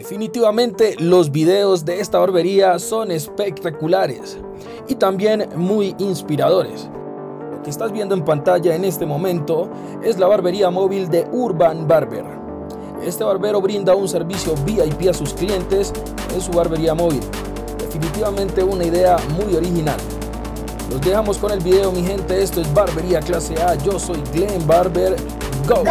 Definitivamente los videos de esta barbería son espectaculares y también muy inspiradores. Lo que estás viendo en pantalla en este momento es la barbería móvil de Urban Barber. Este barbero brinda un servicio VIP a sus clientes en su barbería móvil. Definitivamente una idea muy original. Los dejamos con el video mi gente, esto es Barbería Clase A, yo soy Glenn Barber, go.